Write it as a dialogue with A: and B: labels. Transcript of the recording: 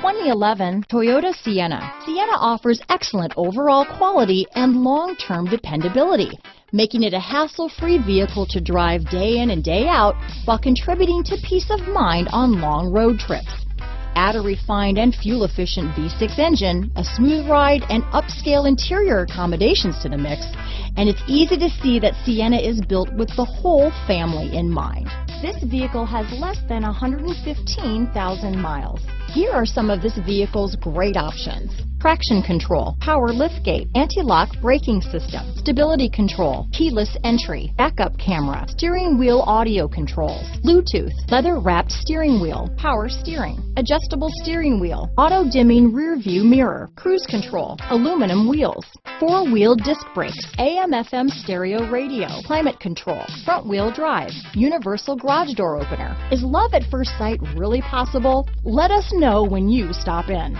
A: 2011 Toyota Sienna. Sienna offers excellent overall quality and long-term dependability, making it a hassle-free vehicle to drive day in and day out while contributing to peace of mind on long road trips. Add a refined and fuel-efficient V6 engine, a smooth ride, and upscale interior accommodations to the mix, and it's easy to see that Sienna is built with the whole family in mind. This vehicle has less than 115,000 miles. Here are some of this vehicle's great options. Traction control, power liftgate, anti-lock braking system, stability control, keyless entry, backup camera, steering wheel audio controls, Bluetooth, leather wrapped steering wheel, power steering, adjustable steering wheel, auto dimming rear view mirror, cruise control, aluminum wheels, four wheel disc brakes, AM FM stereo radio, climate control, front wheel drive, universal garage door opener. Is love at first sight really possible? Let us know when you stop in.